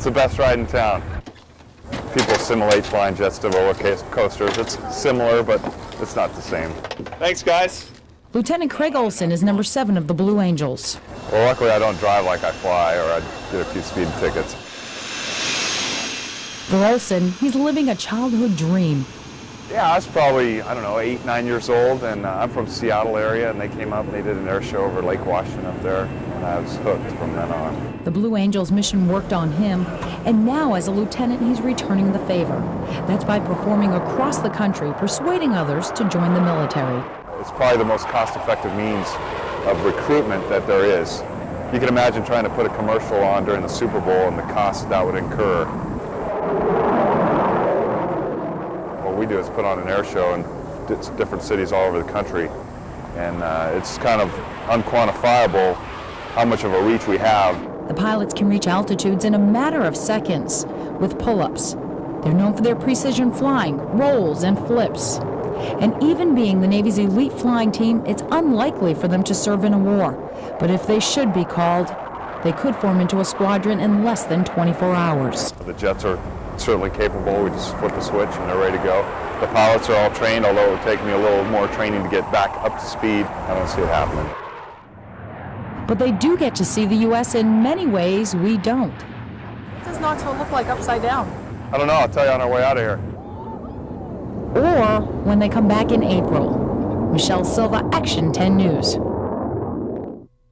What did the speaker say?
It's the best ride in town. People assimilate flying jets to roller coasters. It's similar, but it's not the same. Thanks, guys. Lieutenant Craig Olson is number seven of the Blue Angels. Well, luckily I don't drive like I fly, or I'd get a few speeding tickets. For Olson, he's living a childhood dream. Yeah, I was probably, I don't know, eight, nine years old, and uh, I'm from Seattle area, and they came up and they did an air show over Lake Washington up there, and I was hooked from then on. The Blue Angels mission worked on him, and now as a lieutenant, he's returning the favor. That's by performing across the country, persuading others to join the military. It's probably the most cost-effective means of recruitment that there is. You can imagine trying to put a commercial on during the Super Bowl and the cost that would incur. Do is put on an air show in different cities all over the country, and uh, it's kind of unquantifiable how much of a reach we have. The pilots can reach altitudes in a matter of seconds with pull-ups. They're known for their precision flying, rolls, and flips. And even being the Navy's elite flying team, it's unlikely for them to serve in a war. But if they should be called, they could form into a squadron in less than 24 hours. The jets are certainly capable. We just flip a switch and they're ready to go. The pilots are all trained, although it would take me a little more training to get back up to speed. I don't see it happening. But they do get to see the U.S. in many ways we don't. What does Knoxville look like upside down? I don't know. I'll tell you on our way out of here or when they come back in April. Michelle Silva, Action 10 News.